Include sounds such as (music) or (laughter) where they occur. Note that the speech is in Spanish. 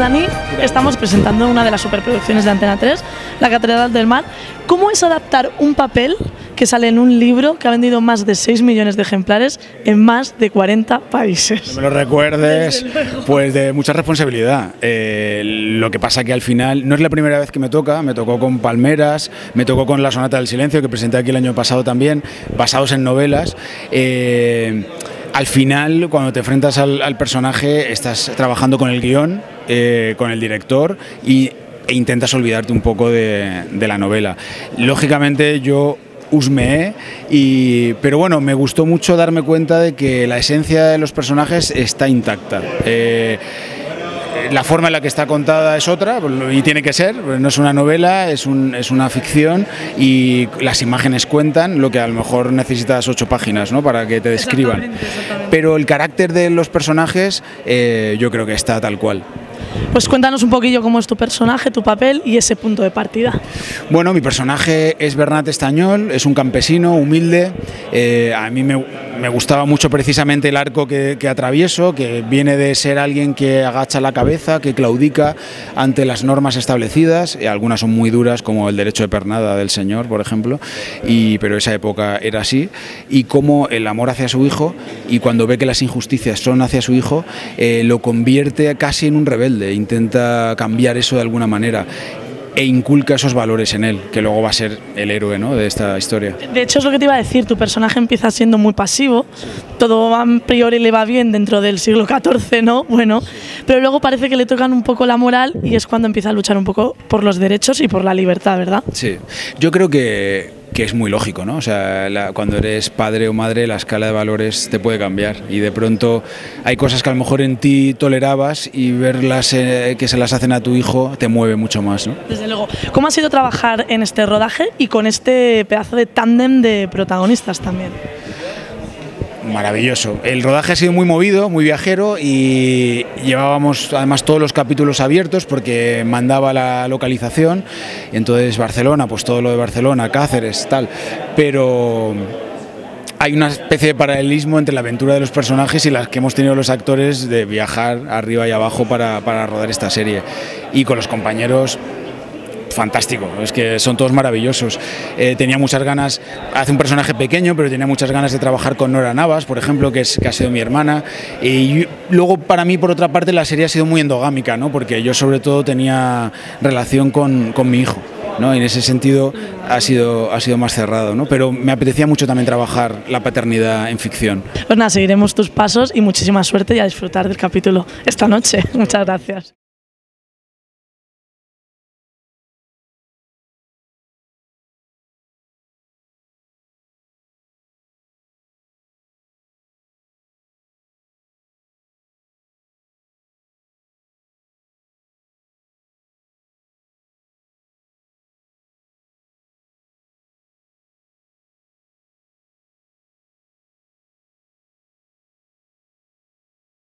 Dani. Estamos presentando una de las superproducciones de Antena 3, La Catedral del Mar. ¿Cómo es adaptar un papel que sale en un libro que ha vendido más de 6 millones de ejemplares en más de 40 países? No me lo recuerdes, pues de mucha responsabilidad. Eh, lo que pasa que al final no es la primera vez que me toca, me tocó con Palmeras, me tocó con La Sonata del Silencio, que presenté aquí el año pasado también, basados en novelas. Eh, al final, cuando te enfrentas al, personaje, estás trabajando con el guion, eh, con el director y, e intentas olvidarte un poco de, la novela. Lógicamente yo usmeé, y, pero bueno, me gustó mucho darme cuenta de que la esencia de los personajes está intacta. Eh, la forma en la que está contada es otra y tiene que ser, no es una novela, es, es una ficción y las imágenes cuentan lo que a lo mejor necesitas ocho páginas ¿no? para que te describan. Pero el carácter de los personajes eh, yo creo que está tal cual. Pues cuéntanos un poquillo cómo es tu personaje, tu papel y ese punto de partida. Bueno, mi personaje es Bernat Estañol, es un campesino humilde. Eh, a mí me, gustaba mucho precisamente el arco que, atravieso, que viene de ser alguien que agacha la cabeza, que claudica ante las normas establecidas. Y algunas son muy duras, como el derecho de pernada del señor, por ejemplo, y, pero esa época era así. Y cómo el amor hacia su hijo, y cuando ve que las injusticias son hacia su hijo, eh, lo convierte casi en un rebelde intenta cambiar eso de alguna manera e inculca esos valores en él, que luego va a ser el héroe ¿no? de esta historia. De hecho, es lo que te iba a decir, tu personaje empieza siendo muy pasivo, todo a priori le va bien dentro del siglo XIV, ¿no? Bueno, pero luego parece que le tocan un poco la moral y es cuando empieza a luchar un poco por los derechos y por la libertad, ¿verdad? Sí, yo creo que que es muy lógico, ¿no? O sea, cuando eres padre o madre, la escala de valores te puede cambiar y de pronto hay cosas que a lo mejor en ti tolerabas y verlas eh, que se las hacen a tu hijo te mueve mucho más, ¿no? Desde luego. ¿Cómo ha sido trabajar en este rodaje y con este pedazo de tándem de protagonistas también? Maravilloso. El rodaje ha sido muy movido, muy viajero y llevábamos además todos los capítulos abiertos porque mandaba la localización. Entonces Barcelona, pues todo lo de Barcelona, Cáceres, tal. Pero hay una especie de paralelismo entre la aventura de los personajes y las que hemos tenido los actores de viajar arriba y abajo para, para rodar esta serie. Y con los compañeros fantástico, es que son todos maravillosos. Eh, tenía muchas ganas, hace un personaje pequeño, pero tenía muchas ganas de trabajar con Nora Navas, por ejemplo, que, es, que ha sido mi hermana. Y luego para mí, por otra parte, la serie ha sido muy endogámica, ¿no? porque yo sobre todo tenía relación con, con mi hijo. ¿no? Y en ese sentido ha sido, ha sido más cerrado, ¿no? pero me apetecía mucho también trabajar la paternidad en ficción. Pues nada, seguiremos tus pasos y muchísima suerte y a disfrutar del capítulo esta noche. (laughs) Muchas gracias.